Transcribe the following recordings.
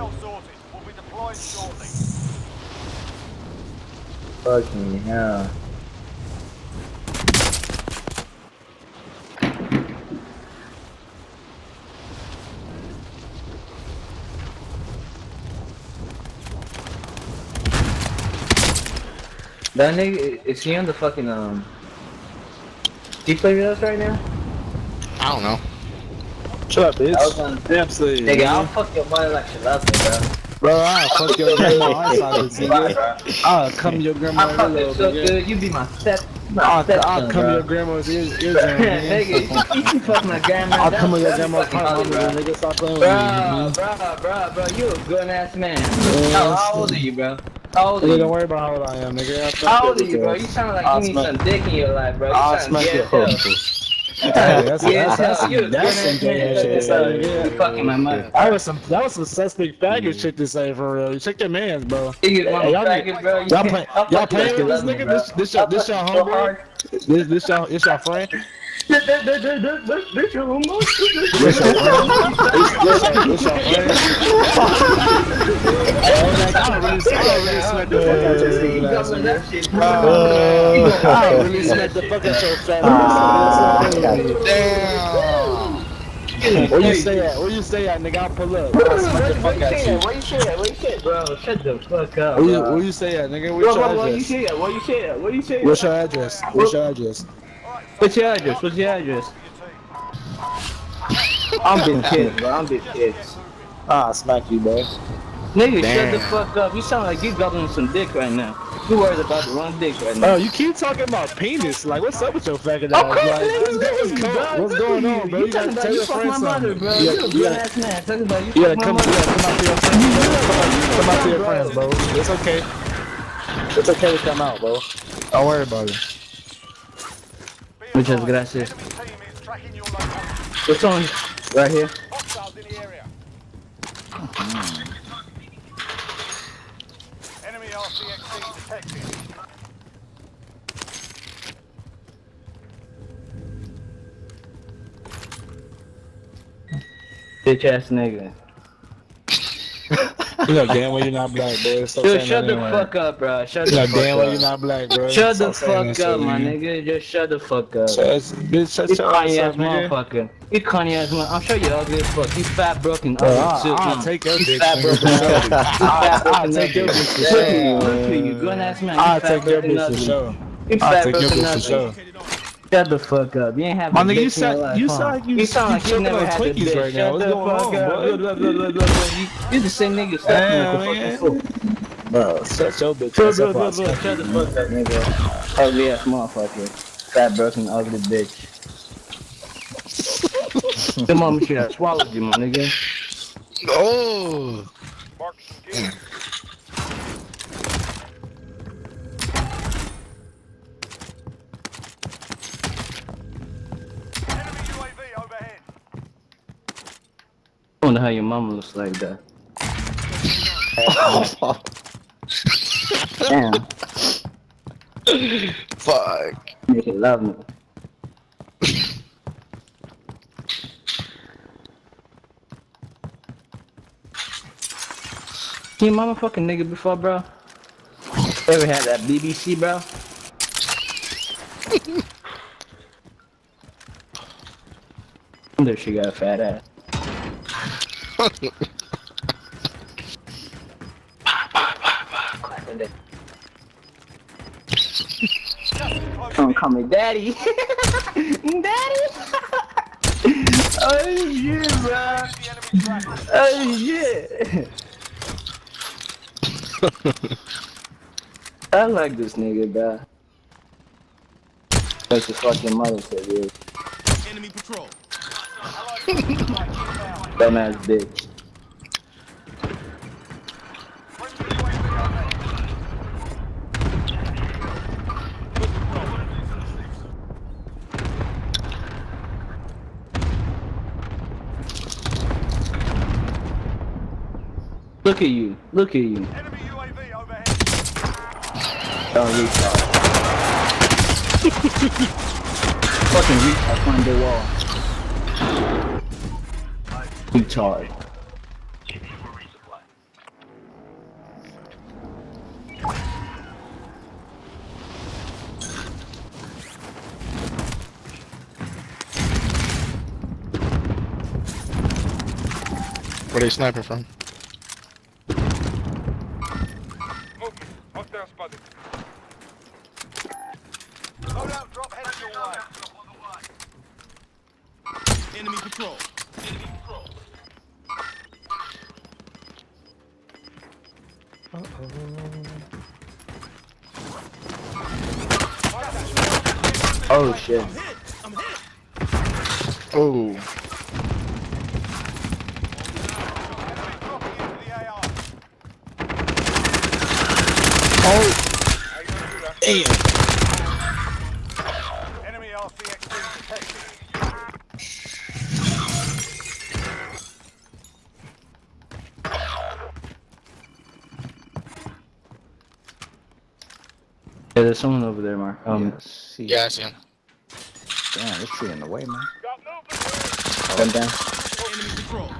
yourself sorted. We'll be deployed shortly. Fucking hell. That nigga, is he on the fucking, um... Do you play with us right now? I don't know. Shut up, bitch. I was on... Damn, sleep. Nigga, I'll fuck your mother like Shalasa, bro. Bro, I'll fuck your grandma outside this nigga. I'll come your grandma I'll fuck ear, so good, you be my step... My I'll, stepson, I'll come bro. your grandma's ear, ear nigga. nigga, you can fuck my grandma. I'll come with your grandma's fucking front ugly, mama, bro. nigga. Stop playing with Bro, me. bro, bro, bro, you a good ass man. How, how old are you, bro? How old are you? don't worry about how old I am, nigga. How old are you, bro? You sound like I'll you need some dick in your life, bro. You I'll smack your as that's Yeah, that's you that's good that's some ass gay man. ass shit. You yeah. fucking my mother. That was some that was some suspect faggot shit to say for real. Check your mans, bro. You get Hey, y'all bro. You Y'all play, y'all fuck you like playing with this nigga? This this your I'll this so homeboy? This this your this your friend? This your friend? I don't really I don't really smack the fuck out your You stupid ass gobbling nigga. that shit. I don't really smack the fuck out your fat. Damn. Where you stay at? Where you stay at, nigga? I'll pull up. I'll smack the fuck out you. Where you say that? Where you say that? Bro, shut the fuck up. Where you, where you stay at, nigga? What's your bro, where you address? say that? Where you say that? Where you say that? What's your address? What's your address? What's your address? What's your address? I'm being kidding, bro. I'm being kidding. Ah, smack you, bro. Nigga, shut the fuck up. You sound like you gobbling some dick right now. You worried about the wrong dick right Bro, now. you keep talking about penis. Like, what's up with your faggot Of ass? course, Like, nigga, what's, what's, going, bro. what's going on, bro? You You talking gotta about tell you your fuck friends my mother, bro. You You a gotta, good you gotta, ass man. Talking about you you gotta come, my mother. gotta come out to your friends. You gotta come out to your friends, bro. It's okay. It's okay to come out, bro. Don't worry about it. Muchas gracias. What's on? Right here. Bitch ass nigga. You know damn well you're not black, bro. Stop Dude, shut the anyway. fuck up, bro. Shut You the know fuck damn well you're up. not black, bro. Shut the Stop saying fuck up, my nigga. Just shut the fuck up. Shut, bitch, shut You your corny ass motherfucker. You corny ass motherfucker. I'm sure you're ugly as fuck. You fat, broken, Bro, ugly I'll. I'll take your You bitch, fat, broken, ugly. I'll, take your bitch for sure. Look at you. Good ass man. I'll take your bitch for sure. You I'll fat, take your broken, ugly. Sure. Shut the fuck up. You ain't have My a nigga, bitch you sound- you sound like you- You sound like you choking never on Twinkies right now. What's going on, blah. You, you the same nigga stuck Damn, like man. Bro, shut your bitch ass up. blah, I'll blah. smack Shut the fuck up, nigga. Ugly ass motherfucker. Fat, broken, ugly bitch. the moment should have swallowed you, my nigga. Oh. Mark I wonder how your mama looks like that. Damn. Fuck. Make it love me. You mama fucking nigga before, bro? Ever had that BBC, bro? there she got a fat ass. Don't call me daddy. daddy. oh shit, bro. The. Oh shit. I like this nigga, bro. That's your fucking mother said, dude. Enemy patrol. Dumbass bitch. Friendly UAV overhead. Look at you. Look at you. Enemy UAV overhead. Oh, Don't retard. Fucking retard climbed the wall. Retard. What are you sniping from? Oh shit. Hit. I'm hit. Oh, Dropping Yeah, there's someone over there, Mark. Um, see. yeah, I see him. Damn, this tree in the way, man. Got movement. Down. Enemy.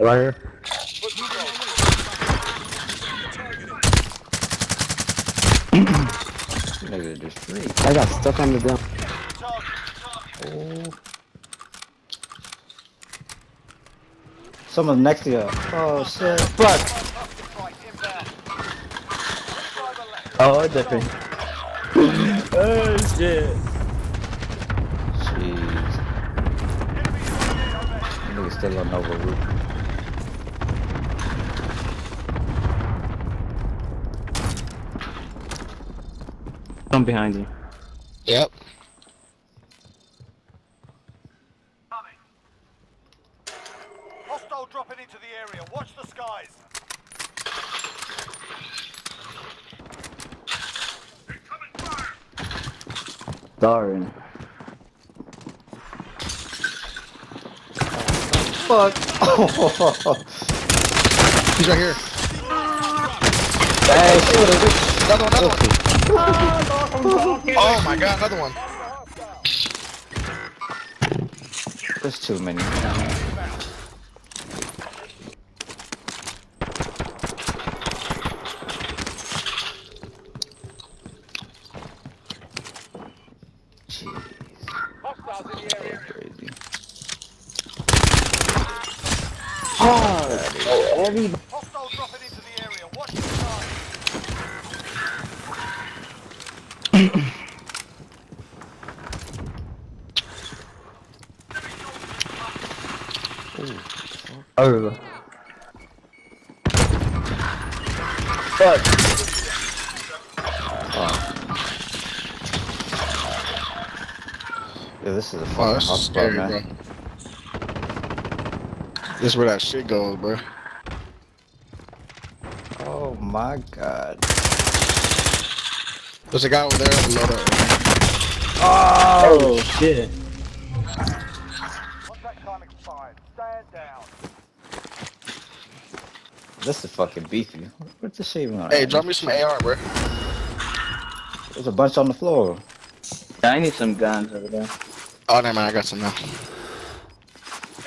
Right here. Put control. Nigga just free. I got stuck on the ground. Oh. Someone next to you. Oh shit. Fuck. Right, inbound. Driver. Oh, different. Oh shit. Jeez. Enemy Nigga still on Nova roof. Come behind you. Yep. Hostile dropping into the area. Watch the skies. Darn. Fuck. He's right here. hey, shit. Another one, another one. Oh my god, another one. There's too many. Oh. Fuck. Yeah, this is a Oh, fucking that's hotspot, bro. man. This is where that shit goes, bro. Oh my god. There's a guy over there. Load up. Oh, oh, shit. Contact time expired. Stand down. This is fucking beefy. What's the shaving on? Hey, drop me some AR, bro. There's a bunch on the floor. Yeah, I need some guns over there. Oh, never mind. I got some now.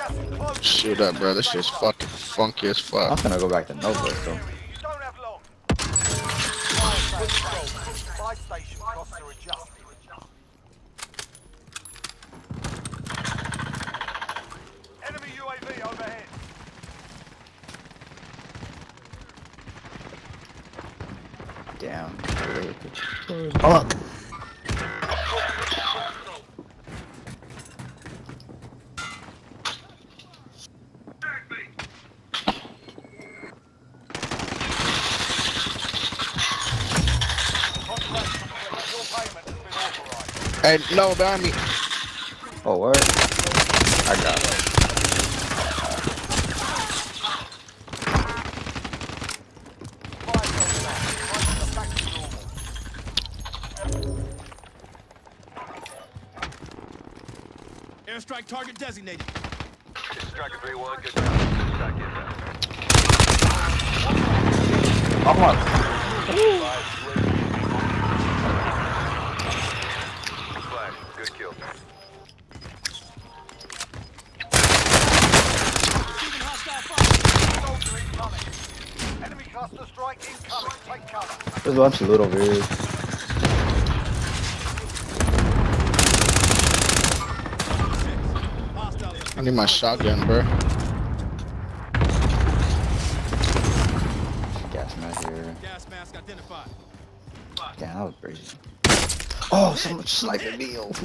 Gas. Shoot up, bro. This shit's fucking funky as fuck. I'm gonna go back to Nova, so. You don't have long. Fire station. Station costs are adjusted. Enemy UAV overhead. Damn. Fuck. Contract complete. Your payment has been authorized. Hey, no, behind me. Oh, word? I got it. Target designated. Striker 3-1, good job. Back inbound. Oh my. Flash, good kill. Receiving hostile fire. Soldier incoming. Enemy cluster need my shotgun, bro. Gas mask here. Gas mask identified. Damn, that was crazy. Oh, so much sniper deal.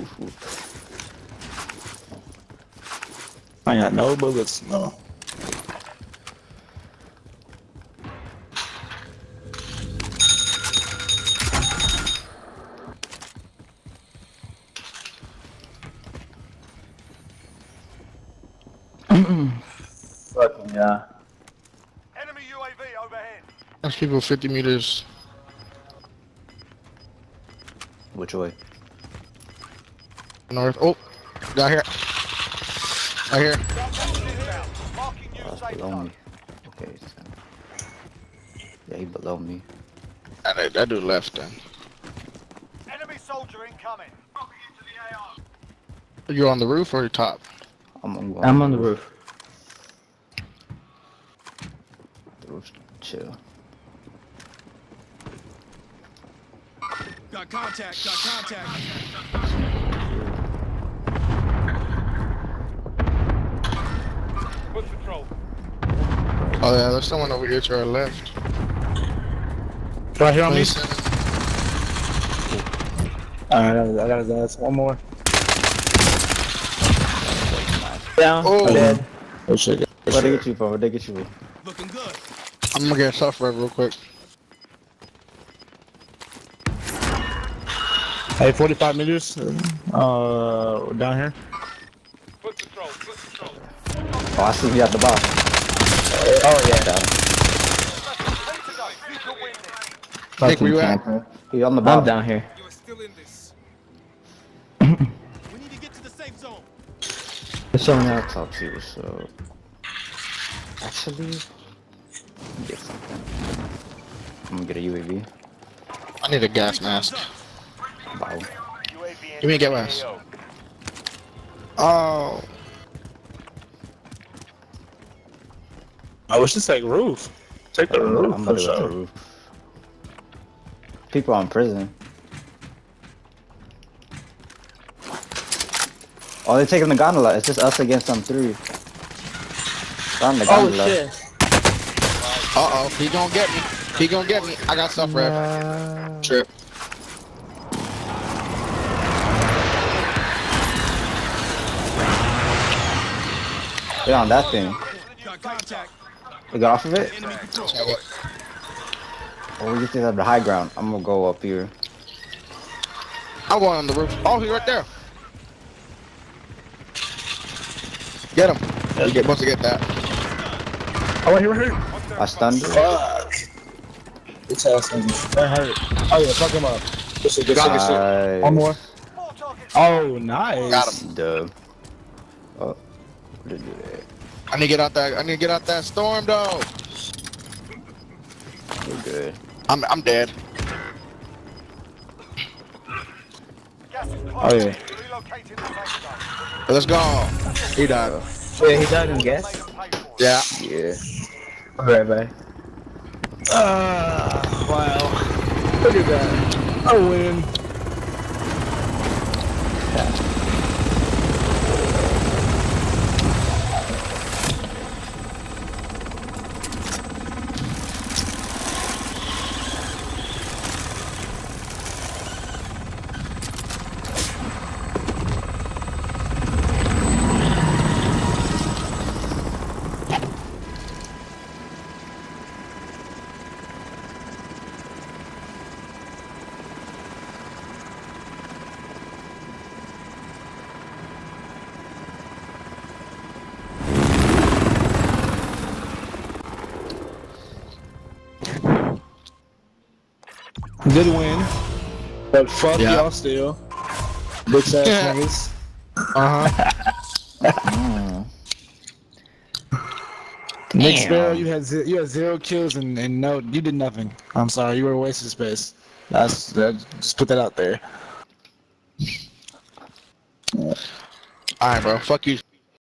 I got no bullets. No. Fucking yeah. Enemy UAV overhead. There's people 50 meters. Which way? North. Oh, got here. Right here. Inbound. Marking new Oh, that's below me. Okay. so- Yeah, he below me. I, That, that dude left then. Enemy soldier incoming. Are you on the roof or the top? I'm, I'm, I'm on the roof. The roof. Got contact. Got contact. Oh yeah, there's someone over here to our left. Right here on me. Alright, I gotta, I one more. Down. Oh. Dead. Oh shit. Where'd they get you from? Where'd they get you from? Looking good. I'm gonna get suffer real quick. Hey, 45 meters. Uh, down here. Oh, I see you at the box. Oh yeah. Got him. Three to go. You can win this. Nick, where you at? camper. He on the I'm down here. You're still in this. we need to get to the safe zone. There's someone else. Talk to you, so. Actually, I'm gonna get a UAV. I need a gas mask. Wow. UAV Give me a gas mask. Oh, I wish to take roof. Take the roof I'm for about to the sure. roof. People are in prison. Oh, they're taking the gondola. It's just us against them three. They're on the Oh gondola. shit. uh oh, he gonna get me. He gonna get me. I got stuff ref. Trip. They're on that thing. Got. We got off of it? Oh, we get to the high ground. I'm gonna go up here. I'm going on the roof. Oh, he's right there. Get him. You get supposed to get that. Oh, right here, right here. I stunned it. Fuck. It's awesome. That hurt. Oh yeah, fuck him up. Good shit, good shit, good shit. Nice. One more. Oh, nice. Got him. Dub. Oh, didn't do that. I need to get out that. I need to get out that storm though. We're good. I'm I'm dead. Gas is closing. Oh yeah. Relocating the safe zone. Let's go. He died. Wait, he died in gas? Make them pay for it. Yeah. Yeah. Alright, bye. Ah, wow. Look at that. A win. Good win. But fuck Yeah. y'all still. Bitch ass Yeah. niggas. Uh huh. Nick Sparrow, you had you had zero kills and, and no, you did nothing. I'm sorry, you were a waste of space. That's that, just put that out there. All right, bro. Fuck you.